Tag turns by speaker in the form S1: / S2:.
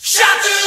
S1: Shut up!